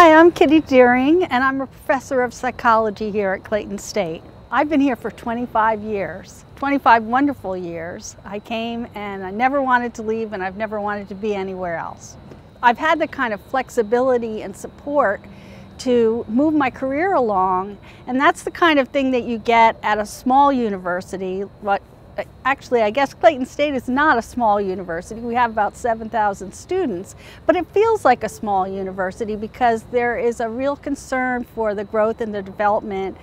Hi, I'm Kitty Deering, and I'm a professor of psychology here at Clayton State. I've been here for 25 years, 25 wonderful years. I came and I never wanted to leave, and I've never wanted to be anywhere else. I've had the kind of flexibility and support to move my career along, and that's the kind of thing that you get at a small university, actually, I guess Clayton State is not a small university. We have about 7,000 students, but it feels like a small university because there is a real concern for the growth and the development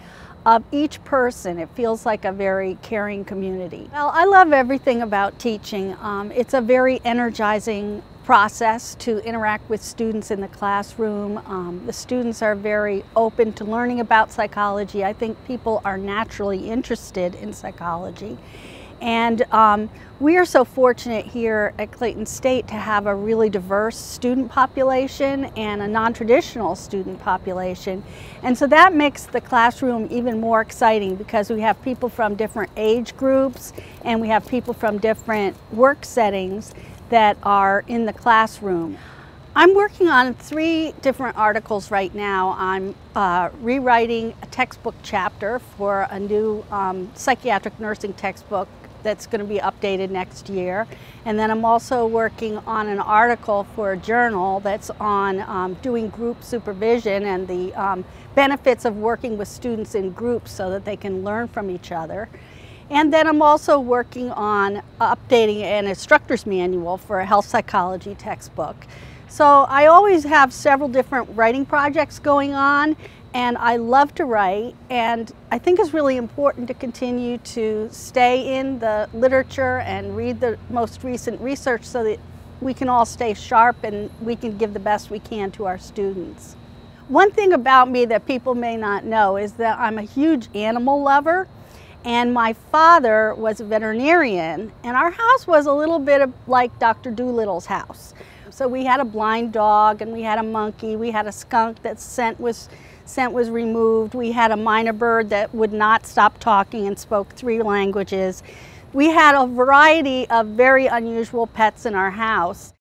of each person. It feels like a very caring community. Well, I love everything about teaching. Um, it's a very energizing process to interact with students in the classroom. Um, the students are very open to learning about psychology. I think people are naturally interested in psychology. And um, we are so fortunate here at Clayton State to have a really diverse student population and a non-traditional student population. And so that makes the classroom even more exciting because we have people from different age groups and we have people from different work settings that are in the classroom. I'm working on three different articles right now. I'm uh, rewriting a textbook chapter for a new um, psychiatric nursing textbook that's going to be updated next year. And then I'm also working on an article for a journal that's on um, doing group supervision and the um, benefits of working with students in groups so that they can learn from each other. And then I'm also working on updating an instructor's manual for a health psychology textbook. So I always have several different writing projects going on and I love to write and I think it's really important to continue to stay in the literature and read the most recent research so that we can all stay sharp and we can give the best we can to our students. One thing about me that people may not know is that I'm a huge animal lover and my father was a veterinarian and our house was a little bit of like Dr. Dolittle's house. So we had a blind dog and we had a monkey, we had a skunk that scent was scent was removed. We had a mynah bird that would not stop talking and spoke three languages. We had a variety of very unusual pets in our house.